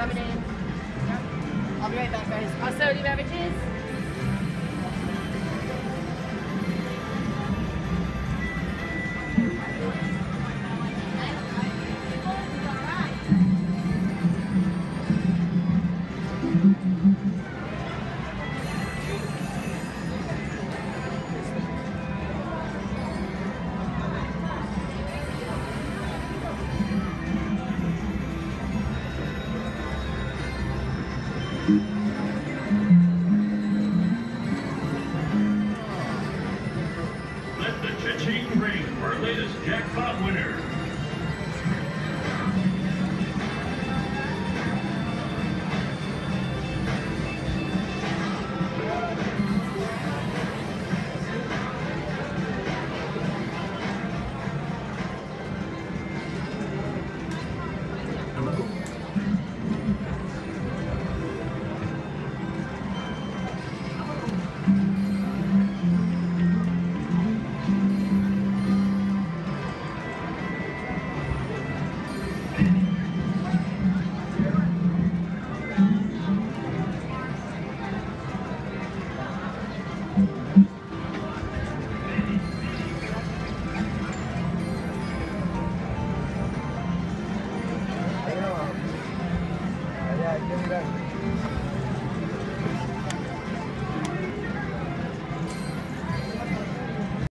Rub it in. Yep. I'll be right back, guys. You beverages? Let the cha-ching ring for our latest jackpot winner.